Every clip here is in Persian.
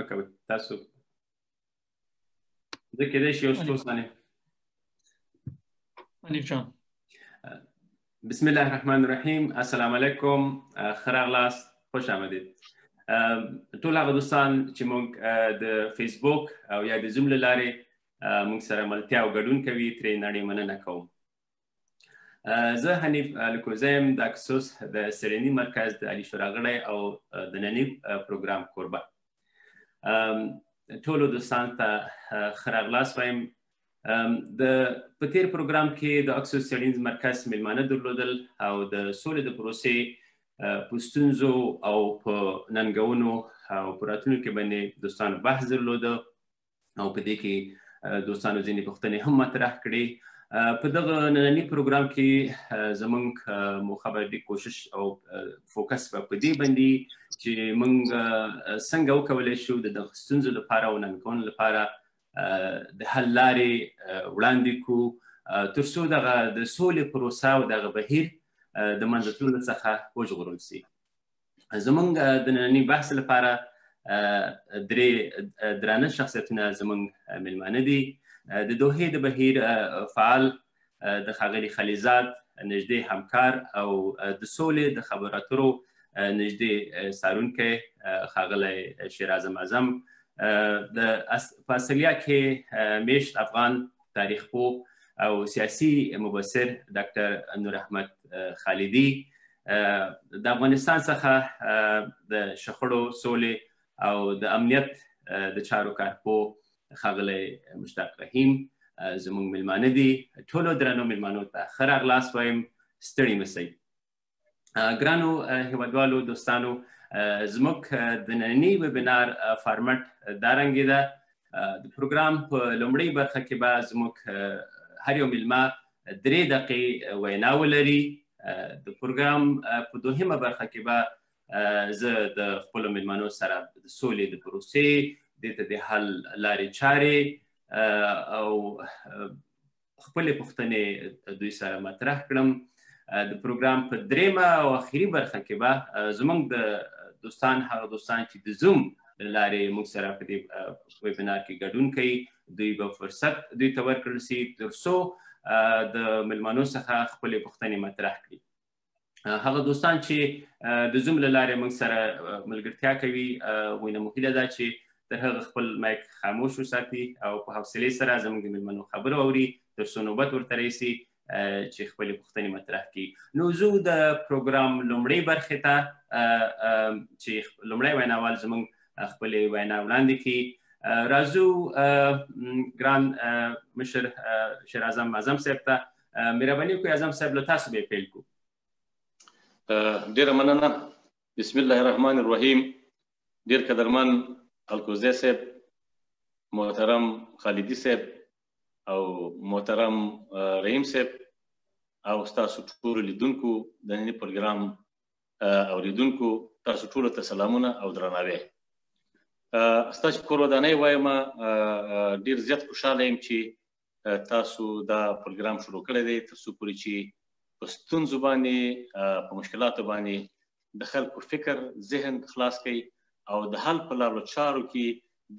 مکوي تاسو زه کېدای شي یو څو ثانیې حنیف جان بسم الله الرحمن الرحیم السلام علیکم خراغلاس خوش آمدید ټول هغه دوستان چې موږ د فیسبوک او یا د زوم لارې موږ سره ملتیا او ګډون کوي ترې نړۍ مننه کوم زه حنیف الکوزیم د اکسوس د سرینی مرکز د علي شوراغړی او د نننی پروګرام کوربه ټولو دوستان ته خراغلاس وایم. د پتیر پروګرام کې د اکسوس سرینز مرکز ملمانه درلودل او د سولې د پروسې په ستونزو او په ننګونو او په راتلونکي باندې دوستانو بحث درلود او په دې کې دوستانو ځینې پوښتنې هم مطرح کړې په دغه نننی پروګرام کې زمونږ مخابره دي کوشش او فوکس په دې باندې چې موږ څنګه وکولای شو د ستونزو لپاره او ننګونو لپاره د حل لارې وړاندې کو ترڅو دغه د سولې پروسه او دغه بهیر د منځتلو څخه وژغورل سي زمونږ د نننی بحث لپاره درې درانه شخصیتونه زمونږ ملمانه دي د دوحې د بهیر فعال د خاغلی خلیزات نږدې همکار او د سولې د خبرو اترو نږدې سارونکي خاغلی شیراز اعظم د فاصلیا کې میشت افغان تاریخ پو او سیاسي مبصر ډاکټر نور احمد خالدي. د افغانستان څخه د شخړو سولې او د امنیت د چارو کارپو خاغلی مشتاق رحیم زموږ ملمانه دي ټولو درنو ملمانو ته ښه راغلاست وایم ستړي مسئ ګرانو هیوادوالو دوستانو زموږ د نننی webinar format دا رنګې ده د پروګرام په لومړۍ برخه کې به زموږ هر یو ملما درې دقیقې وینا ولري د پروګرام په دوهمه برخه کې به زه د خپل ملمنو سره د سولې د پروسې د ته د حل لارې چارې او خپل پوښتنې دوی سره مطرح کړم. د پروګرام په دریمه او اخیری برخه کې به زمونږ د دوستان هغه دوستان چې د زوم لارې موږ سره په دې ویبینار کې ګډون کوي دوی به فرصت دوی ته ورکړل شي ترڅو د ملمنو څخه خپل پوښتنې مطرح کړي. هغه دوستان چې د زوم لارې موږ سره ملګرتیا کوي وینه مهمه ده چې تر هغه خپل مایک خاموش وساتي او په حوصله سره زموږ ملمنو خبرو اوري ترڅو نوبت ورته رسي چې خپل پوښتنې مطرح کړي. نو زه د پروګرام لومړی برخه ته چې لومړی ویناوال زموږ خپل وینا وړاندې کړي. راځو ګران مشر شیر اعظم اعظم صاحب ته مهرباني کوئ اعظم صاحب له تاسو به پیل کو ډیره مننه. بسم الله الرحمن الرحیم. ډیر قدرمن الکوزه صاحب محترم خالدی صاحب او محترم رحیم صاحب او تاسو ټول لیدونکو د نن پروګرام او لیدونکو تاسو ټول ته سلامونه او درناوی. ستاسو کور ودانۍ وایم ډیر زیات خوشاله یم چې تاسو دا پروګرام شروع کړی دی. تر څو پورې چې په ستونزو باندې په مشکلاتو باندې د خلکو فکر ذهن خلاص کړي او د حل په لارو چارو کې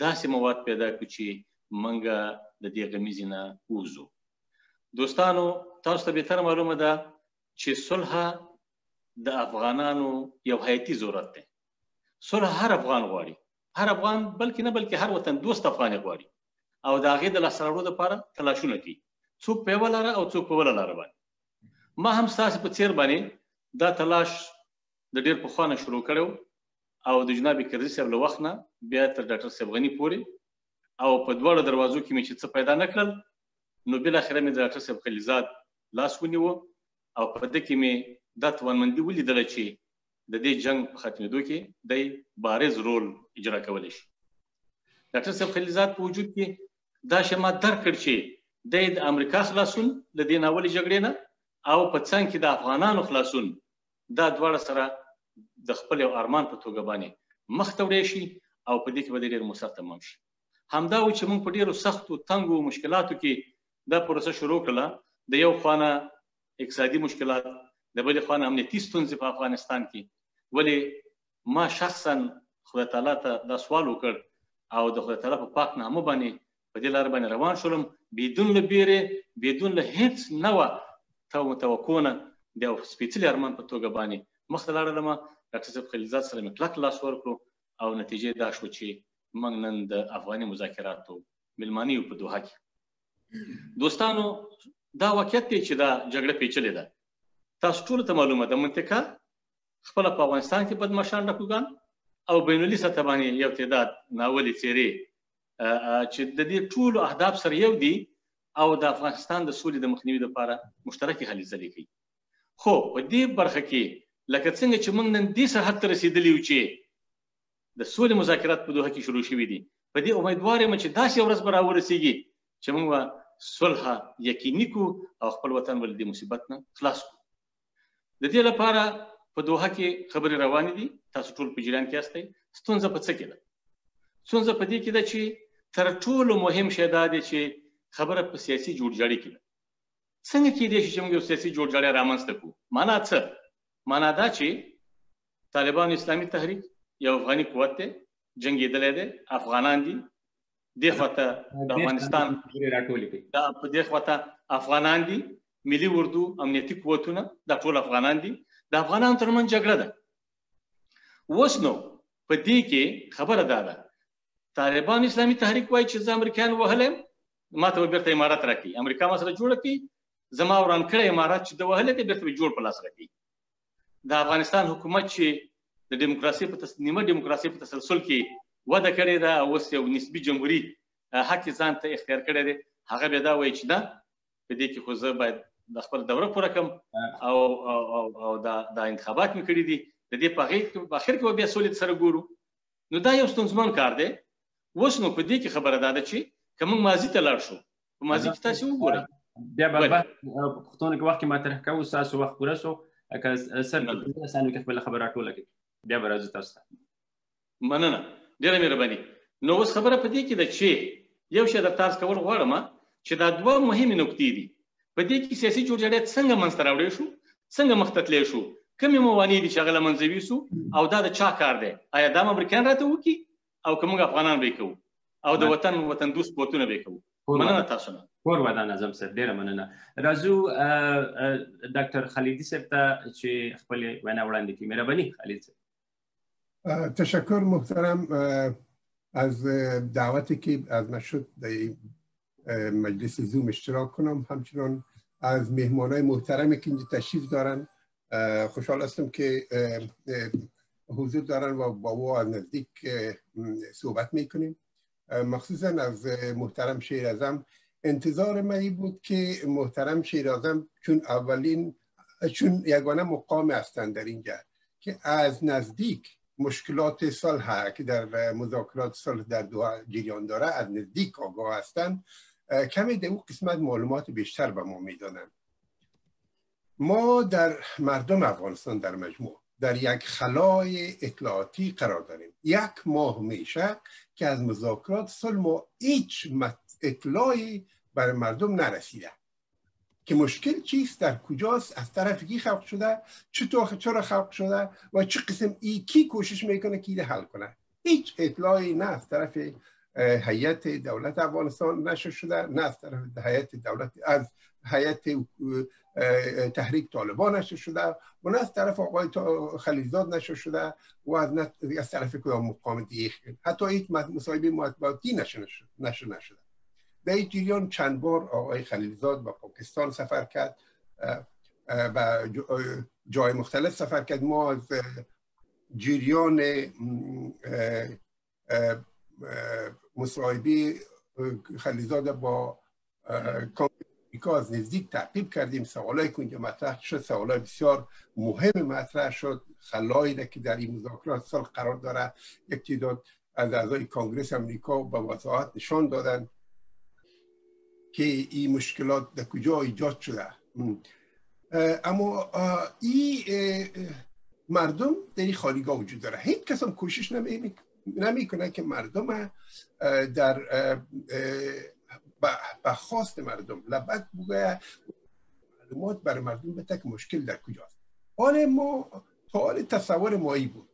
داسې مواد پیدا کړي چې منګه د دې غمیزې نه ووځو. دوستانو تاسو ته به تر معلومه ده چې صلح د افغانانو یو حیاتي ضرورت دی. صلح هر افغان غواړي. هر افغان بلکې نه بلکې هر وطن دوست افغان غواړي. او دا غي د لاسرړو لپاره تلاشونه کوي. څوک په ولاره او څوک په ولاره باندې. ما هم تاسو په چیر باندې دا تلاش د ډیر په خوانه شروع کړو او د جناب کرزي صاحب له وخت نه بیا تر ډاکټر صاحب غني پوري او په دوړو دروازو کې مې چې څه پیدا نکړل نو بل اخر مې د ډاکټر صاحب خلیزاد لاس ونیو او په دې کې مې د توانمندي ولیدل چې د دې جنگ په ختمېدو کې د بارز رول اجرا کول شي. ډاکټر صاحب خلیزات په وجود کې دا شمه درکړ چې د امریکا خلاصون د دې ناول جګړې نه او په څنګ کې د افغانانو خلاصون دا دواړه سره د خپل ارمان په توګه باندې مخ ته وړي شي او په دې کې به ډېر مسر تمام شي. همدا و چې موږ په ډیرو سختو تنګو مشکلاتو کې دا پروسه شروع کړه د یو خوانه اقتصادي مشکلات د بل خوانه امنیتي ستونزې په افغانستان کې. ولی ما شخصا خدای تعالی ته دا سوال وکړ او د خدای تعالی په پاک نامه باندې په دې لار باندې روان شولم. بدون له بیره بدون له هیڅ نو تو توقعونه د سپیڅلي ارمان په توګه باندې مخ ته لاړم ډاکټر صاحب خلیلزاد سره مې کلک لاس ورکړو او نتیجې دا شو چې موږ نن د افغاني مذاکراتو ملمانی په دوحه کې. دوستانو دا واقعیت دی چې دا جګړه پیچلې ده. تاسو ټول ته معلومه ده منطقه خپل په افغانستان کې بدمعشان راکوګان او بینولي سطح باندې یو تعداد ناولي چیرې چې د دې ټولو اهداف سره یو دي او د افغانستان د سولې د مخنیوي لپاره مشترکې هلې ځلې کوي. خو په دې برخه کې لکه څنګه چې موږ نن دې سرحد ته رسیدلی یو چې د سولې مذاکرات په دوه کې شروع شوي دي. په دې امیدوار یم چې داسې ورځ به راورسیږي چې موږ صلح یقیني کو او خپل وطن ول دې مصیبت نه خلاص کو د دې لپاره په دوه کې خبرې روانې دي. تاسو ټول په جریان کې یاستئ. ستونزه په څه کې ده؟ ستونزه په دې کې ده چې تر ټولو مهم شی دا دی چې خبره په سیاسي جوړجاړي کې ده. څنګه کې دي چې موږ سیاسي جوړجاړی رامنځته کوو معنا څه معنا دا چې طالبان اسلامي تحریک یو افغاني قوت دی جنگیدلې ده افغانان دي. د خواته د افغانستان دا په دې خواته افغانان دي ملي اردو امنیتي قوتونه د ټول افغانان دي. د افغانانو ترمن جګړه ده. وسنو په دې کې خبره ده. طالبان اسلامي تحریک وایي چې امریکایان وهلم ما ته بیرته امارات راکړي. امریکا ما سره جوړ کړي زما وران کړی امارات چې د وهلې ته بیرته جوړ په لاس راکړي د افغانستان حکومت چې د دیموکراسي په نیمه دیموکراسي په تسلسل کې وده کړې ده اوس یو نسبی جمهوریت حق ځان ته اختیار کړی دی. هغه به دا وایي چې دا په دې کې خو زه باید د خپل دوره پوره کم او او او, او دا د انتخابات مې کړی دي. د دې په غیر کې په اخر کې بیا سولې سره ګورو. نو دا یو ستونزمن کار دی. اوس نو په دې کې خبره ده چې کوم ماضي ته لاړ شو په ماضي کې تاسو وګورئ. بیا به پښتون کې وخت کې ماته راکاو تاسو وخت پوره شو اګه سر په سانو کې خپل خبره ټوله کې بیا به راځي تاسو ته مننه ډیره مهرباني نو اوس خبره پدې کې ده چې یو شی د تاسو کول غواړم چې دا دوه مهمه نکتې دي په دې کې سیاسي جوړجاړی څنګه منځ راوړې شو څنګه مختتلې شو کومې موانع دي چې غل منځوي سو او دا د چا کار دی آیا دا امریکایان راته وکی او کوم افغانان به کوي او د وطن وطن دوست بوتونه به کوو مننه تاسو نه کور ودان اعظم سر ډیره مننه. راځو ډاکټر خلیدی صاحب ته چې خپل وینا وړاندې کړي. مهرباني خالد صاحب. تشکر محترم از دعوتی که از من شد در مجلس زوم اشتراک کنم. همچنان از مهمانای محترمی که اینجا تشریف دارن خوشحال هستم که حضور دارن و با او از نزدیک صحبت می‌کنیم. مخصوصا از محترم شیر ازم انتظار من این بود که محترم شیر ازم چون اولین چون یگانه مقام هستند در اینجا که از نزدیک مشکلات صلح که در مذاکرات صلح در دو جریان داره از نزدیک آگاه هستند کمی در اون قسمت معلومات بیشتر به ما می‌دانند ما در مردم افغانستان در مجموع در یک خلای اطلاعاتی قرار داریم. یک ماه میشه که از مذاکرات صلح هیچ اطلاعی برای مردم نرسیده. که مشکل چیست؟ در کجاست؟ از طرف کی خلق شده؟ چطور چرا خلق شده؟ و چه قسم ای کی کوشش می‌کنه که حل کنه؟ هیچ اطلاعی نه از طرف هیئت دولت افغانستان نشر شده نه از طرف هیئت دولت از هیئت تحریک طالبان نشر شده و نه از طرف آقای خلیزاد نشر شده و از, از طرف کدام مقام دیگه. حتی هیچ مصاحبه مطبوعاتی نشر نشده. در این جریان چند بار آقای خلیلزاد با پاکستان سفر کرد و جای مختلف سفر کرد. ما از جریان مصاحبه خلیزاد با امریکا از نزدیک تعقیب کردیم. سوالای که مطرح شد سوالای بسیار مهم مطرح شد. خلایی که در این مذاکرات سال قرار داره یک تعداد از اعضای کانگرس امریکا به وضاحت نشان دادن که این مشکلات در کجا ایجاد شده. اما این مردم در این خالیگاه وجود داره. هیچ کس هم کوشش نمی‌کنه که مردم در به خواست مردم لبک بگه. معلومات برای مردم بده که مشکل در کجاست. حال ما حال تصور مایی بود.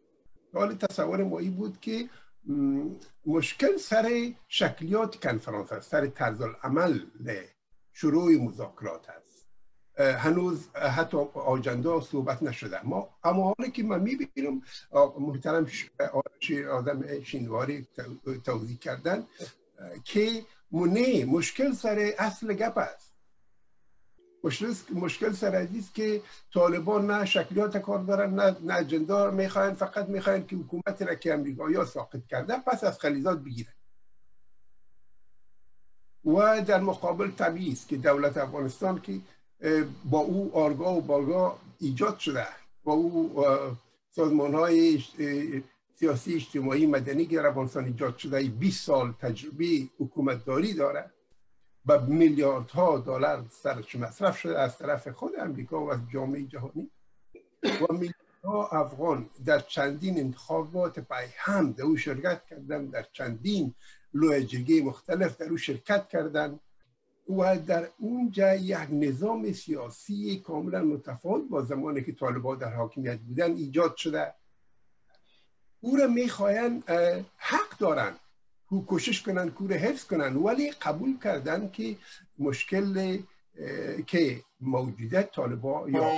حال تصور مایی بود که مشکل سر شکلیات کنفرانس است. سر طرز عمل شروع مذاکرات است. هنوز حتی آجنده صحبت نشده. ما اما حالی که من می‌بینم محترم آدم شینواری توضیح کردن که نه مشکل سر اصل گپ است. مشکل, مشکل سر است که طالبان نه شکلیات کار دارن نه, نه جندار می‌خواین فقط می‌خواین که حکومت را که امریکا یا ساقط کرده پس از خلیزات بگیرن. و در مقابل طبیعی است که دولت افغانستان که با او آرگاه و بارگاه ایجاد شده. با او سازمان های سیاسی اجتماعی مدنی که در افغانستان ایجاد شده 20 سال تجربه حکومتداری داره. و میلیاردها دلار سرش مصرف شده از طرف خود امریکا و از جامعه جهانی. و میلیاردها افغان در چندین انتخابات پای هم در او شرکت کردن در چندین لوحجگی مختلف در او شرکت کردن و در اونجا یک نظام سیاسی کاملا متفاوت با زمانی که طالبان در حاکمیت بودن ایجاد شده. او را می‌خواین حق دارن که کوشش کنن کور حفظ کنن. ولی قبول کردن که مشکل که موجودت طالبا یا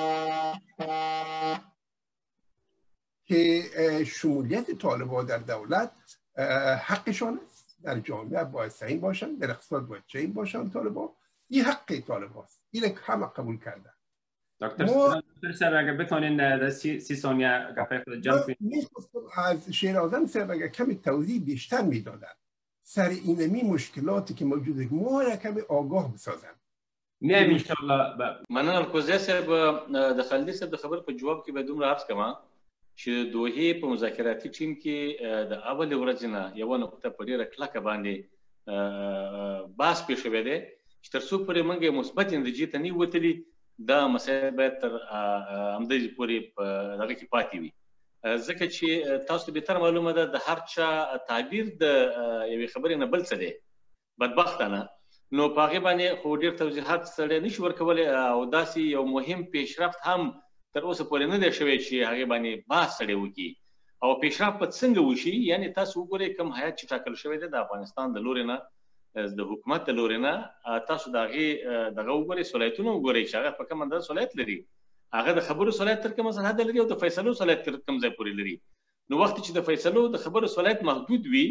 که شمولیت طالبا در دولت حقشان است. در جامعه باید سعیم باشن در اقتصاد باید باشن طالبا این حق طالبا است این همه قبول کردن. بتونین در سی, سی ثانیه گپه خود جمع از شیر آدم اگر کمی توضیح بیشتر میدادن سر اینمی مشکلاتی که موجوده ما را کمی آگاه بسازن نه انشاءالله مننه کوزه صاحب د خالدي صاحب د خبر په جواب کې به دومره عرض کما چې دوه په مذاکراتي ټیم کې د اول ورځې نه یو نقطه په ډیره کلکه باندې باس پېښ شوی دی چې تر څو پورې موږ مثبت نتیجې ته نه وتلی دا مسایل باید تر همدې پورې دغه کې پاتې وي. ځکه چې تاسو به تر معلومه ده د هر چا تعبیر د یوې خبرې نه بل څه دی. بدبختانه نو پاغه باندې خو ډیر توضیحات سره نشي ورکول او داسې یو مهم پیشرفت هم تر اوسه پورې نه دی شوی چې هغه باندې با سره وکی او پیشرفت څنګه وشي؟ یعنی تاسو وګورئ کوم حیات چې ټاکل شوی دی د افغانستان د لوري نه د حکومت لوري نه تاسو دغه دغه وګورئ سولایتونه وګورئ چې هغه په کوم انداز سولایت لري. هغه د خبرو صلاحیت تر کومه حد لري او د فیصلو صلاحیت تر کوم ځای پورې لري. نو وخت چې د فیصلو د خبرو صلاحیت محدود وي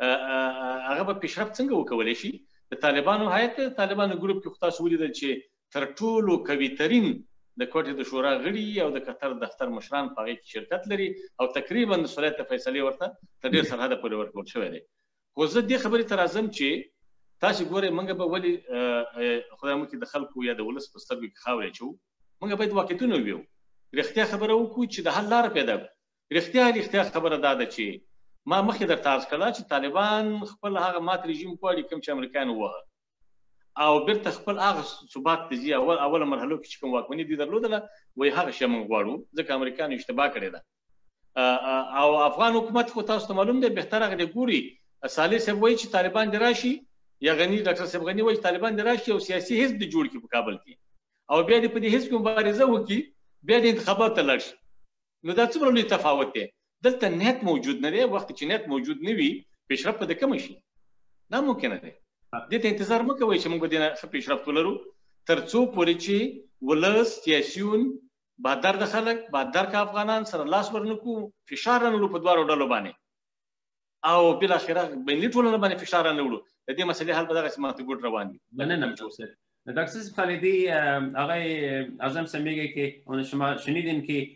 هغه به پیشرفت څنګه وکولای شي؟ د طالبانو هیئت طالبانو ګروپ کې خاص ولیدل چې تر ټولو کوي ترين د کوټې د شورا غړي او د قطر دفتر مشران په کې شرکت لري او تقریبا د صلاحیت فیصله ورته تر ډیر سرحد پورې ورکول شوی دی. خو زه دې خبرې تر اعظم چې تاسو ګوره منګه به ولی خدای مو کې د خلکو یا د ولس په سترګو کې خاورې چو موږ باید واقعیتونه ویو رښتیا خبره وکړو چې د حل لار پیدا رښتیا رښتیا خبره دا ده چې ما مخکې در تاسو کړه چې طالبان خپل هغه مات رژیم کوي کوم چې امریکایان وه او بیرته خپل هغه ثبات ته ځي اول اوله مرحله کې چې کوم واکمني دي درلودله وای هغه شی موږ غواړو ځکه امریکایان اشتباه کړی ده. او افغان حکومت خو تاسو ته معلوم دی بهتره غږی ګوري. صالح صاحب وایي چې طالبان دی راشي یا غنی ډاکټر صاحب غنی وایي طالبان راشي او سیاسي حزب دی جوړ کی په کابل کې او بیا دې په دې هیڅ مبارزه وکړي بیا د انتخابات ته لاړ شي. نو دا څومره لوی تفاوت دی. دلته نیت موجود نه دی وخت چې نیت موجود نه وي پیشرفت به کم شي. دا ممکن دی. دې ته انتظار مه کوئ چې موږ دې پیشرفت ولرو. تر څو پورې چې ولس سیاسيون بادر د خلک بادر کا افغانان سره لاس ورنکو فشار نه په دوارو ډلو باندې. او بل اخره بین ټولنه باندې فشار نه وړو د دې مسلې حل به دغه سمات ګډ روان دي مننه دکتر خالدی آقای اعظم سم میگه که اون شما شنیدین که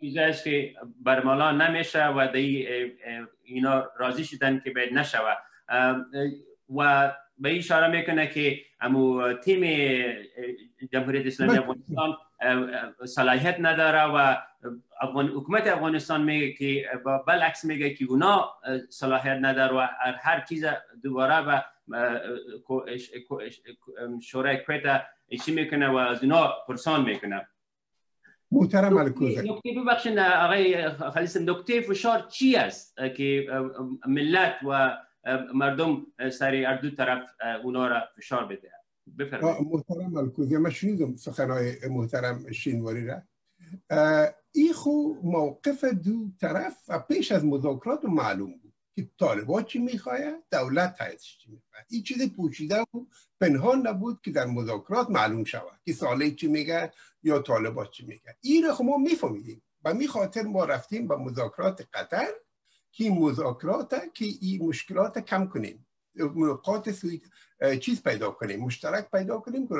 چیزایش که برمالا نمیشه و دی اینا راضی شدن که باید نشوه. و به این اشاره می‌کنه که امو تیم جمهوریت اسلامی افغانستان صلاحیت نداره و افغان حکومت افغانستان میگه که بالعکس میگه که اونا صلاحیت نداره و هر چیز دوباره به شورای کویت چی می‌کنه و از اینا پرسان می‌کنه. محترم نکته ببخشید آقای خلیص نکته فشار چی است که ملت و مردم سری اردو طرف اونا را فشار بده؟ محترم الکوزی من شنیدم سخنهای محترم شینواری را. ای خو موقف دو طرف پیش از مذاکرات معلوم بود که طالبا چی می‌خواهد دولت حیثش چی می‌خواهد این چیز پوشیده و پنهان نبود که در مذاکرات معلوم شود که ساله چی میگه یا طالبا چی میگه. این رو خب ما میفهمیدیم و می خاطر ما رفتیم به مذاکرات قطر که مذاکرات که این مشکلات کم کنیم نقاط چیز پیدا کنیم مشترک پیدا کنیم که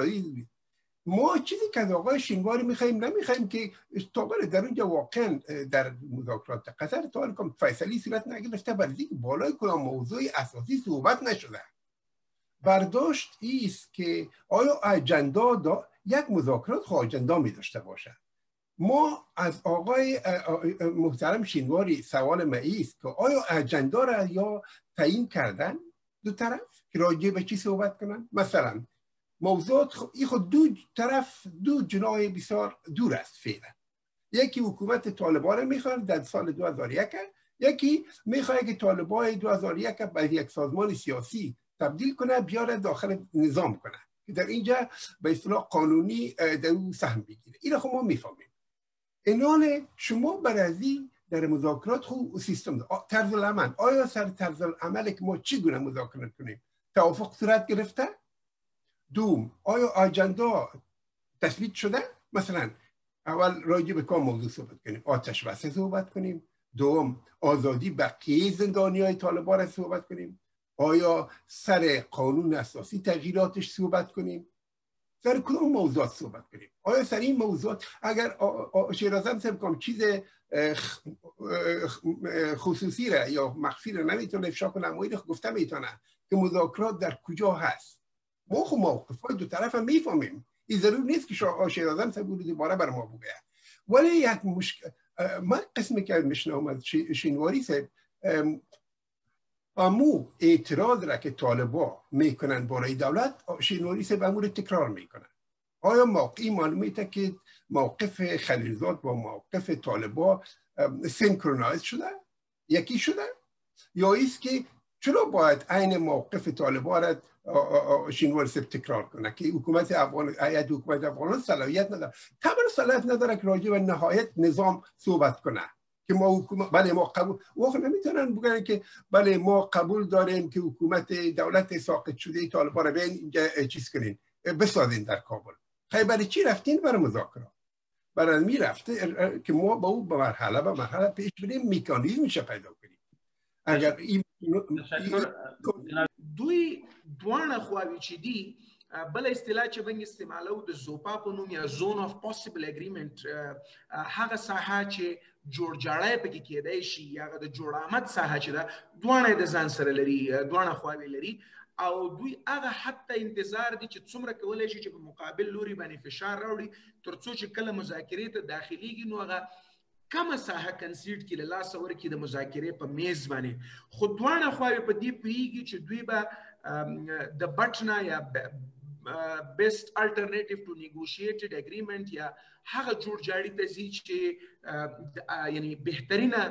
ما چیزی که از آقای شینواری می‌خوایم نمی‌خوایم که طالب در اونجا واقعا در مذاکرات قطر تا کم فیصلی صورت نگرفته برای بالای کدام موضوع اساسی صحبت نشده. برداشت است که آیا اجندا دا یک مذاکرات خواهد اجندا می داشته باشد؟ ما از آقای محترم شینواری سوال ما است که آیا اجندا را یا تعیین کردن دو طرف که راجع به چی صحبت کنن؟ مثلا موضوعات این خود دو طرف دو جناه بسیار دور است فعلا. یکی حکومت طالبان می‌خواد در سال 2001 یکی می‌خواد که طالبان 2001 به یک سازمان سیاسی تبدیل کنه بیاره داخل نظام کنه. که در اینجا به اصطلاح قانونی در او سهم بگیره. این خب ما می‌فهمیم. انال شما برازی در مذاکرات خوب سیستم ده. طرز العمل. آیا سر طرز العمل که ما چگونه مذاکرات کنیم؟ توافق صورت گرفته؟ دوم آیا آجندا تثبیت شده؟ مثلا اول راجع به کام موضوع صحبت کنیم آتش بسه صحبت کنیم. دوم آزادی بقیه زندانی های طالبان صحبت کنیم. آیا سر قانون اساسی تغییراتش صحبت کنیم؟ سر کدوم موضوعات صحبت کنیم؟ آیا سر این موضوعات اگر شیرازم سب چیز خصوصی را یا مخفی را نمی‌تونه افشا کنه اما گفته می‌تونه که مذاکرات در کجا هست؟ ما خب موقف های دو طرف هم می‌فهمیم. این ضرور نیست که شیرازم سب دوباره بر ما بگه ولی یک مشکل من قسمی که میشنم شینواری سب امو اعتراض را که طالبا می‌کنن برای دولت شینواری سب امو ره تکرار می‌کنن. آیا موقعی معلومیت که موقف خلیلزاد با موقف طالبا synchronize شده؟ یکی شده؟ یا ایست که چرا باید عین موقف طالبا را شینوار سب تکرار کنه که حکومت افغان ایت حکومت افغان صلاحیت نداره. طبعا صلاحیت نداره که راجع به نهایت نظام صحبت کنه. که ما حکومت بله ما قبول و نمی‌تونن بگن که بله ما قبول داریم که حکومت دولت ساقط شده طالبا را بین اینجا چیز کنین. بسازین در کابل. خیلی برای چی رفتین؟ برای مذاکرات. برای می رفته که ما با او به مرحله به مرحله پیش بریم میکانیزمش پیدا کنیم. اگر این دوی دوانه خواوی چې دي بل اصطلاح چې بنګ استعمالو د ZOPA په نوم یا zone of possible agreement هغه ساحه چې جوړ جاړای پکې کېدای شي یا د جوړ آمد ساحه چې دا دوانه د ځان سره لري دوانه خواوی لري. او دوی هغه حتی انتظار دي چې څومره کولای شي چې په مقابل لوري باندې فشار راوړي ترڅو چې کله مذاکرې ته داخليږي نو هغه کم ساحه concede کې له لاس ور کې د مذاکرې په میز باندې. خو دوانه خو په دې پیږي چې دوی به د BATNA یا best alternative to negotiated agreement یا هغه جوړ جاړي ته زی چې یعنی بهترینه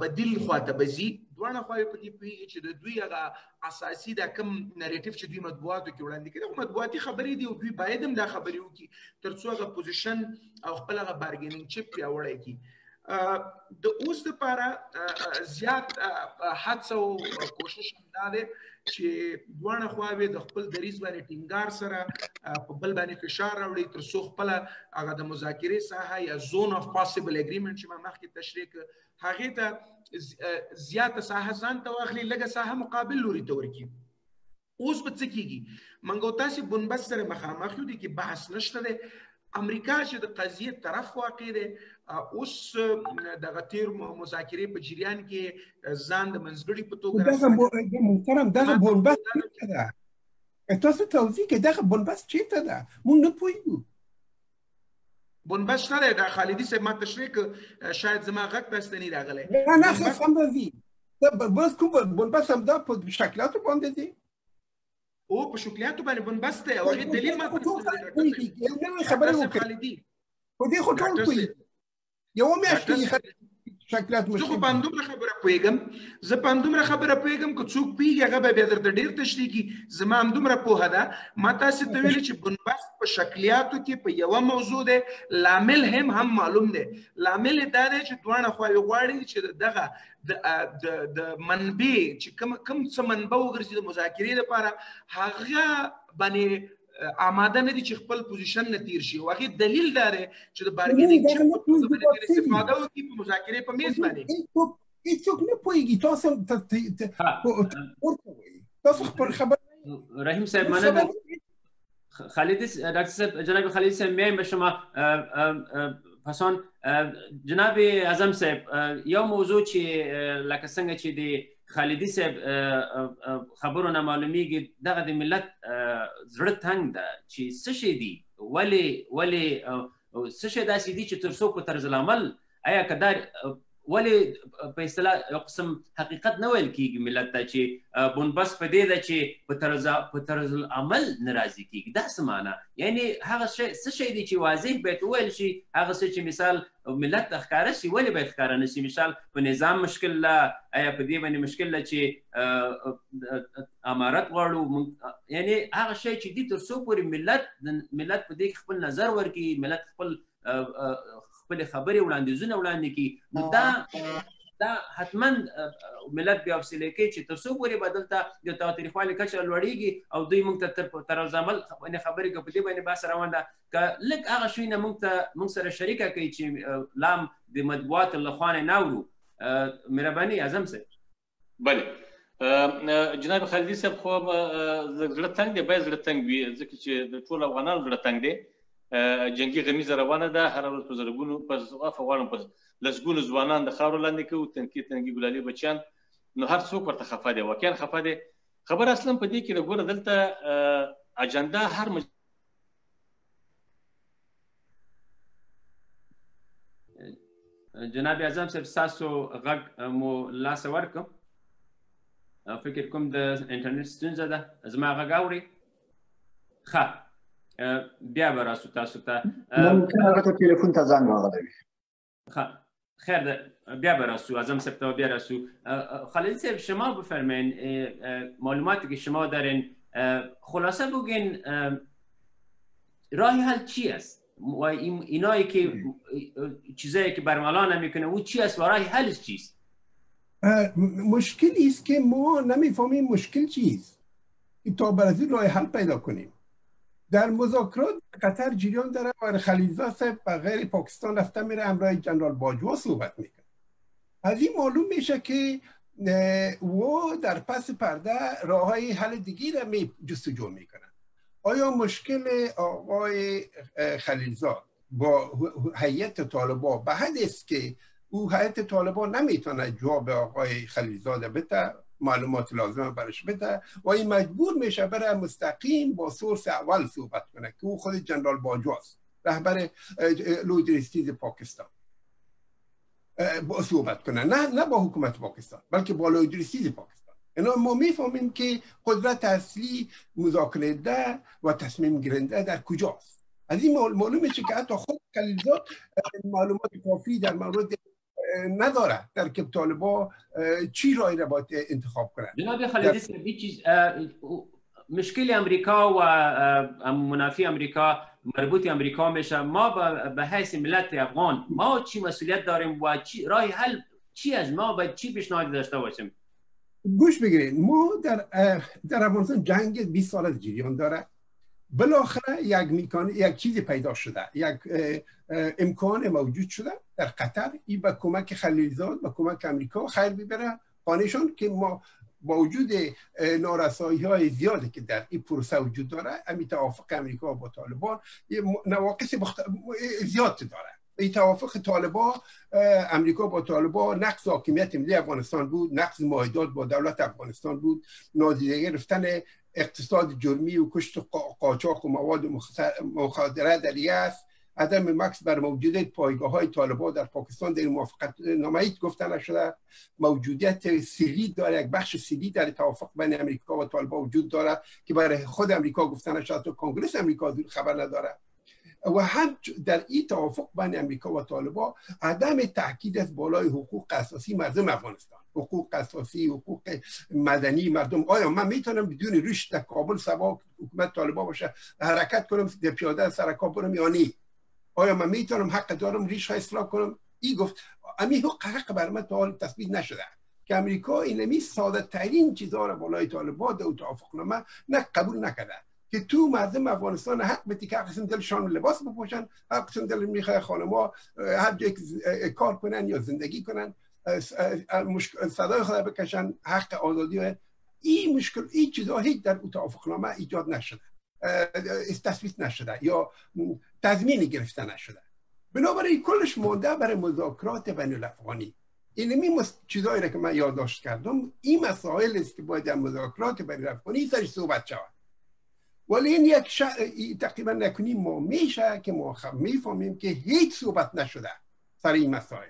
بدیل خواته بزی دوانه خو په دې پیږي چې د دوی هغه اساسي د کم narrative چې دوی مطبوعاتو کې وړاندې کړي خو مطبوعاتي خبرې دي او دوی باید هم دا خبرې وکړي ترڅو هغه position او خپل هغه bargaining chip پیاوړی کړي د اوس لپاره زیات هڅه او کوشش دا دی چې دوه خواوې د خپل دریز باندې ټینګار سره په بل باندې فشار راوړي تر څو خپل هغه د مذاکرې ساحه یا zone of possible agreement چې ما مخکې تشریح هغه ته زیات ساحه ځان ته واخلي لږه ساحه مقابل لوري ته ورکی اوس به څه کیږي منګو تاسو بنبست سره مخامخ یو دي کې بحث نشته ده امریکا چې د قضیه طرف واقع دی اوس د غتیر مذاکرې په جریان کې ځان د منځګړي په توګه دغه محترم دغه بنبست ده؟ تاسو توضیح کې دغه بنبست چیرته ده؟ مونږ نه پوهیږو. بنبست نه ده خالدي سه ما تشریح شاید زما غږ راغلی نه نه خو سم ده بس کوم بنبست هم ده په شکلاتو باندې دي او په شکلیاتو باندې بنبست دی. او هغه دلیل ما نوې خبره وکړه خو دې خو ټول کوي یو میاشت کې زه خو مشکل په همدومره خبره پوهېږم زه په همدومره خبره پوهېږم که څوک پوهېږي هغه به درته ډېر تشریح کړي زما همدومره پوهه ده. ما تاسې ته ویلي چې بنبست په شکلیاتو کې په یوه موضوع دی لامل هم هم معلوم دی لامل دا دی چې دواړه خواوې غواړي چې دغه د د د منبع چې کوم کوم څه منبع وګرځي د مذاکرې لپاره هغه باندې آماده نه دي چې خپل position نه تیر شي. واغې دلیل دار چې د bargaining chip په څیر استفاده وکړي په مذاکره په میز باندې. هیڅوک نه پوهیږي. تاسو تاسو خبر خبر رحیم صاحب معنا خالد ډاکټر صاحب جناب خالد صاحب میم به شما پسون جناب اعظم صاحب یو موضوع چې لکه څنګه چې دی خالدی صاحب خبرو نه معلومیږي دغه د ملت زړه تنگ ده چې څه شي دي؟ ولی ولی څه شي داسې دي چې تر څو په طرز العمل آیا کدار ولی په اصطلاح یو قسم حقیقت نه ویل کیږي ملت ته چې بنبست په دې ده چې په طرز په طرز العمل ناراضي کیږي. دا څه معنا یعنی هغه شی څه شی دی چې واضح باید ویل شي هغه څه چې مثال ملت ته ښکاره شي ولې باید ښکاره نه شي؟ مثال په نظام مشکل لا آیا په دې باندې مشکل لا چې امارت غواړو؟ یعنی هغه شی چې دي تر څو پورې ملت ملت په دې خپل نظر ورکړي ملت خپل خپل خبرې وړاندیزونه وړاندې کړي. نو دا دا حتما ملت بیا حوصله کوي چې تر څو پورې بدل ته د تاریخوالي کچه لوړیږي او دوی موږ ته تر طرز عمل باندې خبرې کوي. په دې باندې بحث روان ده. که لږ هغه شی نه موږ ته موږ سره شریکه کوي چې لام د مطبوعات له خوا نه ناورو مهرباني اعظم صاحب. بله. جناب خالدي صاحب خو زړه تنګ دی باید زړه تنګ وي. ځکه چې د ټول افغانانو زړه دی. اه، جنگي غمیزه روانه ده. هر ورځ په زرګونو په زغاف غواړم په لسګونو ځوانان د خاورو لاندې کوي تنکي تنکي ګلالي بچیان. نو هر څوک ورته خفه دی واقعا خفه دی. خبر اصلا په دې کې وګوره دلته اه، agenda هر مج... جناب اعظم صاحب تاسو غږ مو لاس ورکم فکر کوم د انټرنیټ ستونزه ده. زما غږ اوري ښه بیا به راسو تاسو ته ممکن هغه ته ټلیفون ته زنګ راغلی وي ښه خیر بیا به راسو صاحب ته بیا راسو خالد صاحب شما بفرمایین معلوماتی که شما دارین. خلاصه بگین راه حل چی است؟ و این- اینایی که چیزایی که برملا نمی‌کنه او چی است و راه حلش چیست؟ مشکلی است که ما نمی‌فهمیم مشکل چیست. تا بر از این راه حل پیدا کنیم. در مذاکرات قطر جریان داره و خلیلزاد صاحب و غیر پاکستان رفته میره همراه جنرال باجوا صحبت می‌کنه. از این معلوم میشه که و در پس پرده راه های حل دیگی را می جستجو می‌کنن. آیا مشکل آقای خلیلزاد با هیئت طالبا به حد است که او هیئت طالبان نمی‌تونه جواب آقای خلیلزاده بده؟ معلومات لازمه برش بده و این مجبور میشه بره مستقیم با سورس اول صحبت کنه که او خود جنرال باجواست رهبر لوجستیز پاکستان. با صحبت کنه. نه نه با حکومت پاکستان بلکه با لوجستیز پاکستان. اینا ما می‌فهمیم که قدرت اصلی مذاکره ده و تصمیم گیرنده در کجاست. از این معلوم- معلوم میشه که حتی خود اه، معلومات کافی در مورد نداره در که طالبا چی رای را باید انتخاب کنند؟ جناب هیچ چیز مشکل امریکا و منافی امریکا مربوط امریکا میشه. ما به- حیث ملت افغان ما چی مسئولیت داریم و چی راه حل چی از ما باید چی پیشنهاد داشته باشیم؟ گوش بگیرید ما در در افغانستان جنگ 20 سال جریان داره بالاخره یک میکان یک چیزی پیدا شده. یک امکان موجود شده در قطر. این به کمک خلیلزاد به کمک امریکا خیر ببره خانهشان که ما با وجود نارسایی های زیادی که در این پروسه وجود داره امی توافق امریکا با طالبان نواقص مخت... زیاد داره. این توافق طالبان اه، امریکا با طالبان نقض حاکمیت ملی افغانستان بود نقض معاهدات با دولت افغانستان بود نادیده گرفتن اقتصاد جرمی و کشت قاچاق و مواد مخدره در یأس عدم مکس بر موجودیت پایگاه های طالبان در پاکستان در موافقت نامه گفته نشده. موجودیت سیلی داره یک بخش سیلی در توافق بین امریکا و طالبان وجود داره که برای خود امریکا گفته نشده. تو کنگرس امریکا خبر نداره. و هم در این توافق بین امریکا و طالبا عدم تاکید از بالای حقوق اساسی مردم افغانستان. حقوق اساسی حقوق مدنی مردم. آیا من می‌تونم بدون روش در کابل سبا حکومت طالبا باشه حرکت کنم در پیاده سر برم یا نه؟ آیا من می‌تونم حق دارم ریش اصلاح کنم؟ ای گفت امی حق حق بر من تا تثبیت نشده که امریکا اینمی ساده ترین چیزها را بالای طالبان و توافقنامه نه قبول نکرده که تو مردم افغانستان حق به که قسم دلشان لباس بپوشن حق قسم دل می‌خواه خانما هر جای کار کنن یا زندگی کنن صدای خدا بکشن حق آزادی این مشکل این چیزا هیچ در توافقنامه ایجاد نشده. تثبیت نشده یا تضمینی گرفته نشده. بنابراین کلش مونده برای مذاکرات بین الافغانی. این می چیزایی که من یادداشت کردم این مسائل است که باید در مذاکرات بین الافغانی سرش صحبت شود. ولی این یک شا... تقریبا نکنیم ما میشه که ما می‌فهمیم که هیچ صحبت نشده سر این مسائل.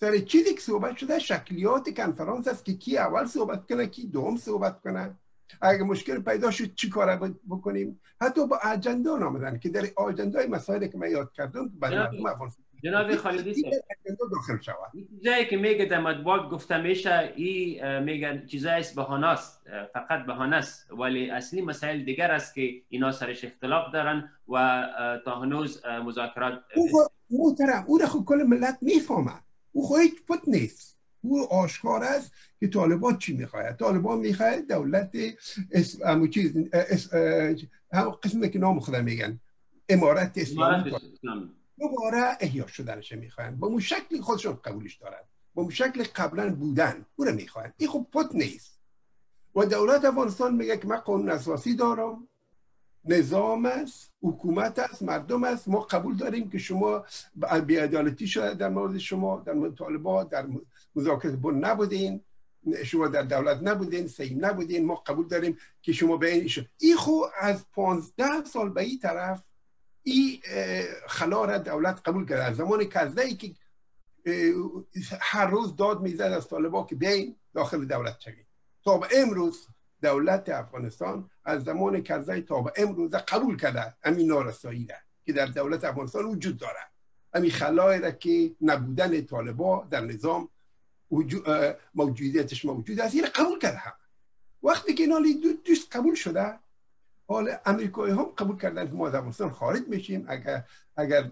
سر چیزی که صحبت شده شکلیات کنفرانس است که کی اول صحبت کنه کی دوم صحبت کنه. اگر مشکل پیدا شد چی کار بکنیم؟ حتی با اجندا آمدن که در اجندای مسائلی که من یاد کردم برای مردم افغانستان جناب خالدی داخل شود. چیزایی که میگه در مطبوعات گفته میشه این میگن چیزایی است بهانه است. فقط بهانه است. ولی اصلی مسائل دیگر است که اینا سرش اختلاف دارن و تا هنوز مذاکرات محترم او را خود کل ملت می‌فهمه او خود هیچ پت نیست. او آشکار است که طالبان چی می‌خواهد طالبان می‌خواهد دولت همون چیز هم قسمی که نام خودم میگن. امارت اسلامی. دوباره احیا شدنش می‌خواهند با اون شکل خودشون قبولش دارن. با اون شکل قبلا بودن او رو می‌خواهند این خب پت نیست. و دولت افغانستان میگه که من قانون اساسی دارم. نظام است حکومت است مردم است. ما قبول داریم که شما بیعدالتی شده در مورد شما در مورد طالبان در مذاکرات بن نبودین. شما در دولت نبودین سیم نبودین. ما قبول داریم که شما به این این خو از 15 سال به این طرف این خلا را دولت قبول کرده. از زمان کزده ای که هر روز داد می‌زد از طالبا که بیاین داخل دولت شوید تا به امروز دولت افغانستان از زمان کرزی تا به امروز قبول کرده. همین نارسایی را که در دولت افغانستان وجود داره. همین خلای را که نبودن طالبا در نظام موجودیتش موجود است. این قبول کرده هم. وقتی که نالی دوست قبول شده حال امریکایی هم قبول کردن که ما از افغانستان خارج میشیم اگر اگر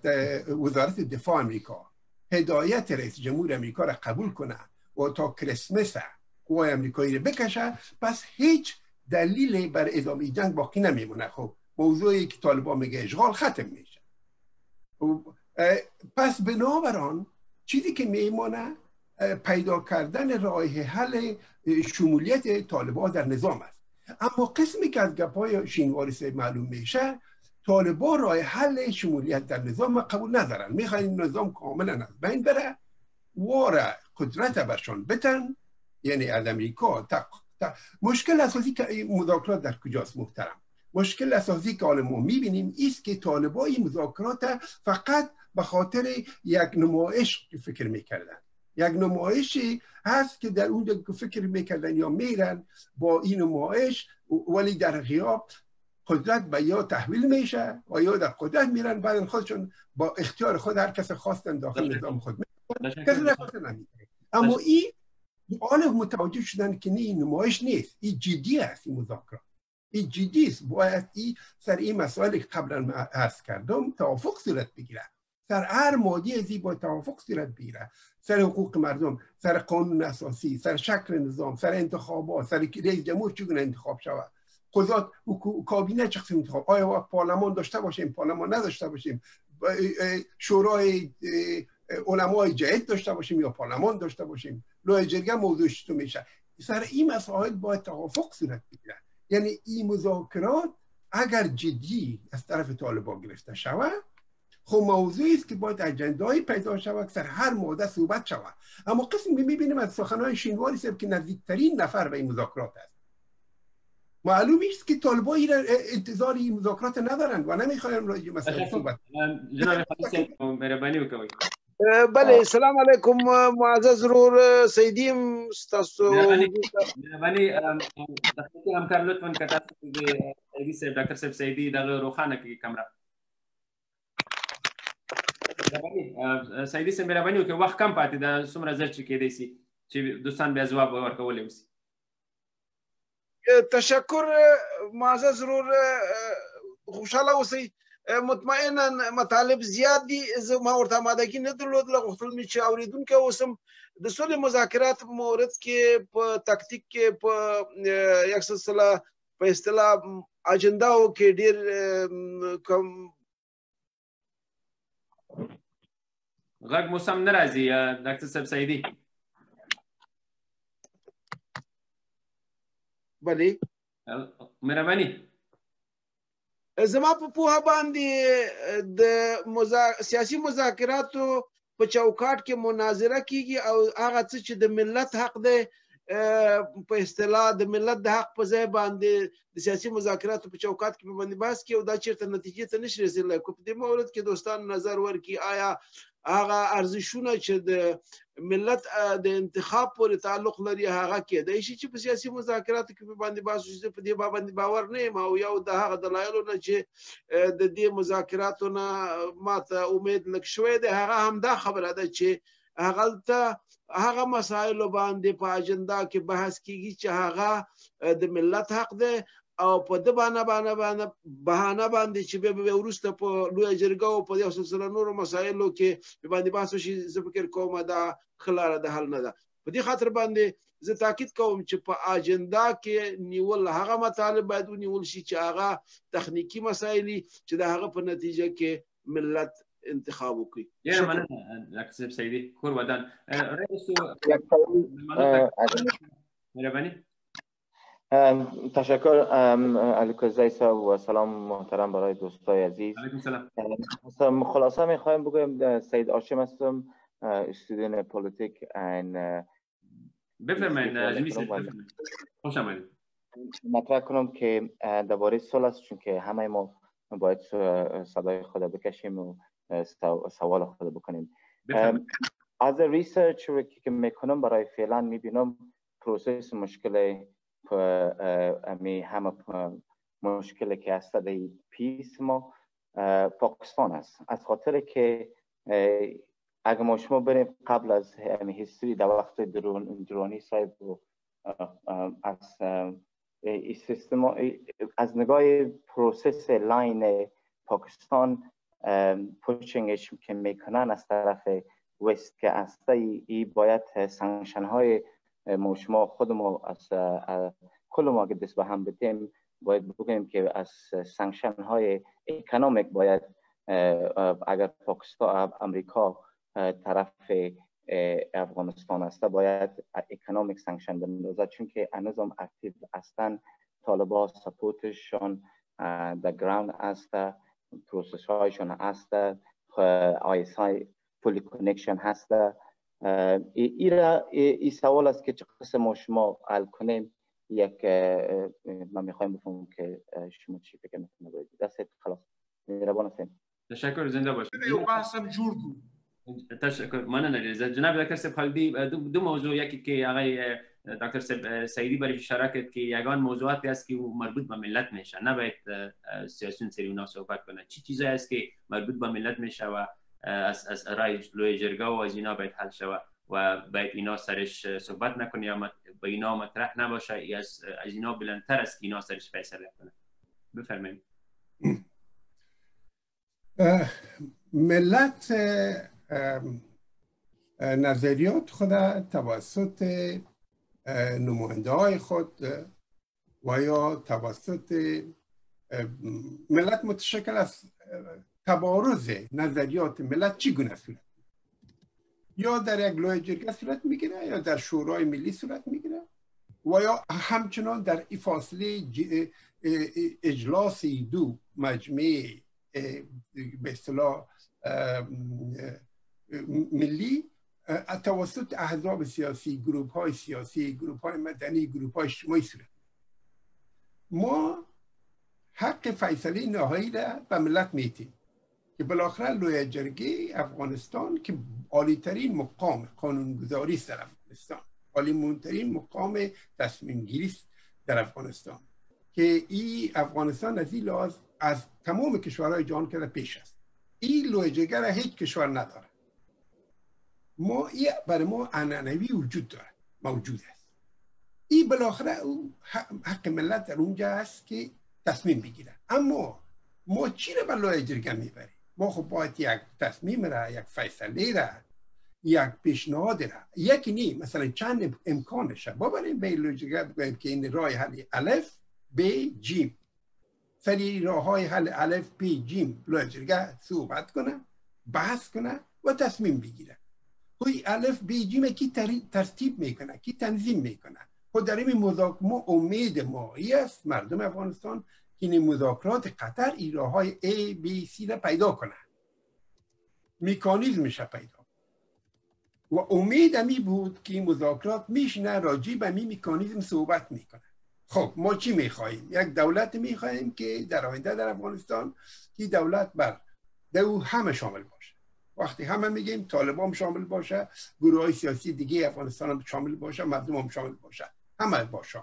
وزارت دفاع امریکا هدایت رئیس جمهور امریکا را قبول کنه و تا کریسمس قوای امریکایی رو بکشه پس هیچ دلیلی بر ادامه جنگ باقی نمیمونه. خب موضوعی که طالبان میگه اشغال ختم میشه. پس بنابران چیزی که میمونه پیدا کردن راه حل شمولیت طالبان در نظام است. اما قسمی که از گپای شینواری معلوم میشه طالبان راه حل شمولیت در نظام قبول ندارن می‌خواین نظام کاملا از بین بره واره قدرت برشان بتن یعنی از امریکا. مشکل اساسی که مذاکرات در کجاست محترم؟ مشکل اساسی که حال ما می‌بینیم است که طالبای مذاکرات فقط به خاطر یک نمایش فکر می‌کردن. یک نمایشی هست که در اونجا فکر می‌کردن یا میرن با این نمایش ولی در غیاب قدرت به یا تحویل میشه و یا در قدرت میرن بعد خودشون با اختیار خود هر کس خواستن داخل نظام خود. میرن اما این آن متوجه شدن که نه این نمایش نیست. این جدی است این مذاکرات این جدی است. باید این سر این مسائل که قبلا عرض کردم توافق صورت بگیره. سر هر مادی ازی با توافق صورت بگیره سر حقوق مردم سر قانون اساسی سر شکل نظام سر انتخابات سر رئیس جمهور چگونه انتخاب شود؟ قضات کابینه چه انتخاب؟ آیا پارلمان داشته باشیم؟ پارلمان نداشته باشیم. شورای علمای جهت داشته باشیم یا پارلمان داشته باشیم؟ لوی جرگه موضوعش تو میشه. سر این مسائل باید توافق صورت بگیره یعنی این مذاکرات اگر جدی از طرف طالبان گرفته شود خب موضوعی است که باید اجندایی پیدا شود سر هر ماده صحبت شود. اما قسمی می‌بینیم از سخنهای شینواری صاحب که نزدیکترین نفر به این مذاکرات است. معلوم است که طالبا انتظار این مذاکرات ندارند و نمی‌خوایم راجع مثلا صحبت وکوي بله. سلام علیکم معزز رور سیدیم ستاسو مهرباني همکار لطفا کتا سیدی ډاکټر صاحب سیدی دغه روخانه کې کمره. سیدی سم مهرباني وکړئ وخت کم پاتې ده څومره زر چې کېدای شي چې دوستان بیا ځواب ورکولی شي تشکر معزز ضرور خوشاله اوسئ مطمئنا مطالب زیات دي زه ما ورته آمادګي نه درلودله غوښتل مې چې اورېدونکی اوسم د سولې مذاکرات مورد کې په تکتیک کې په یک سلسله په اصطلاح اجنداو کې ډیر کم غږ مو سم نه راځي ډاکټر صاحب سعیدي؟ بلې مهرباني. زما په پوهه باندې د مزا... سیاسي مذاکراتو په چوکاټ کې مناظره کیږي او هغه څه چې د ملت حق دی په اصطلاح د ملت د حق په ځای باندې د سیاسي مذاکراتو په چوکاټ کې باندې باس کې او دا چیرته نتیجې ته نشي رسیدلی. کو په دې مورد کې دوستان نظر ورکړي. آیا هغه ارزښونه چې د ملت د انتخاب پورې تعلق لري هغه کېدای شي چې په سیاسي مذاکراتو کې باندې باسو چې په دې باندې باور نه یم. او یو د هغه دلایلو نه چې د دې مذاکراتو نه ماته امید لک شوې ده هغه هم دا خبره ده چې هغه ته هغه مسایل باندې په اجندا کې بحث کیږي چې هغه د ملت حق ده او په د باندې باندې باندې بهانه باندې چې به ورسته په لوی جرګه او په یو سلسله نورو مسایلو کې باندې باسو شي زه فکر کوم دا خلاره د حل نه ده. په دې خاطر باندې زه تاکید کوم چې په اجندا کې نیول هغه مطالب باید ونیول شي چې هغه تخنیکی مسایل چې د هغه په نتیجه کې ملت انتخاب وکړي یا مننه ډاکټر سیدی کور ودان. رئیسو مهرباني. تشکر علیکم زیسا و سلام محترم برای دوستای عزیز. سلام. خلاصه می‌خوایم بگویم سید آشم هستم استودین پولیتیک ان بفرمایید خوش آمدید. مطرح کنم که درباره صلح است چون که همه ما باید صدای خود بکشیم و سوال خود بکنیم. از ریسرچ که می‌کنم برای فعلا می‌بینم پروسس مشکل امی همه مشکلی که هست در پیس ما پاکستان است. از خاطر که اگر ما شما بریم قبل از امی هیستوری در وقت درون درونی صاحب از سیستم از نگاه پروسس لاین پاکستان pushing ش که می‌کنن از طرف West که است ای باید sanction های ما شما خود ما از کل ما که دست به هم بدیم باید بگیم که از sanction های economic باید اگر پاکستان امریکا طرف افغانستان است باید economic sanction بندازد. چون که انظام active هستن طالبا support شان در ground است. process هایشان هست ISI fully connection هست. ایرا ای سوال است که چه قسم ما شما حل کنیم؟ یک من می‌خوایم بفهمم که شما چی فکر می‌کنید باید دست خلاص. مهربان هستین. تشکر زنده باشید. بحثم جوړ کو تشکر. مننه جناب دکتر صاحب. خالدی دو موضوع یکی که آقای دکتر سعیدی برای اشاره کرد که یگان موضوعاتی است که مربوط به ملت میشه. نباید سیاسیون سری اونا صحبت کنه چی چیزایی است که مربوط به ملت میشه و از از رای لوی جرگه و از اینا باید حل شوه و باید اینا سرش صحبت نکنه یا به اینا مطرح نباشه. از از اینا بلندتر است که اینا سرش فیصله کنه بفرمایید. ملت نظریات خود توسط نماینده های خود و یا توسط ملت متشکل از تبارز نظریات ملت چگونه صورت یا در یک جرگه صورت می‌گیره یا در شورای ملی صورت می‌گیره؟ و یا همچنان در ای فاصله اجلاس دو مجمع به اصطلاح ملی توسط احزاب سیاسی گروپ های سیاسی گروپ های مدنی گروپ های اجتماعی صورت ما حق فیصله نهایی را به ملت میتیم که بالاخره لوی جرگه افغانستان که عالی ترین مقام قانونگذاری است در افغانستان. عالی ترین مقام تصمیم گیری در افغانستان که این افغانستان از این لحاظ از تمام کشورهای جهان کرده پیش است. این لوی جگر هیچ کشور نداره ما ای برای ما عنعنوی وجود داره موجود است. این بالاخره او حق ملت در اونجا است که تصمیم بگیرن اما ما چی رو به لوی جرگه می‌بریم؟ ما خب باید یک تصمیم را یک فیصله را یک پیشنهاد را. یکی نی مثلا چند امکانش ببریم به جرگه بگویم که این راه حل الف ب جیم سری راه های حل الف ب جیم جرگه صحبت کنه بحث کنه و تصمیم بگیره. توی الف بی جیم کی ترتیب می‌کنه کی تنظیم می‌کنه. خود در این امید ما است. مردم افغانستان که این مذاکرات قطر ای راه های A, B, C را پیدا کنه میکانیزمش پیدا. و امید امی بود که این مذاکرات میشنه راجی به می میکانیزم صحبت می‌کنه خب ما چی می‌خواهیم؟ یک دولت می‌خواهیم که در آینده در افغانستان که دولت بر دو همه شامل باشه. وقتی همه میگیم طالبان شامل باشه گروه های سیاسی دیگه افغانستان هم شامل باشه مردم هم شامل باشه. همه باشه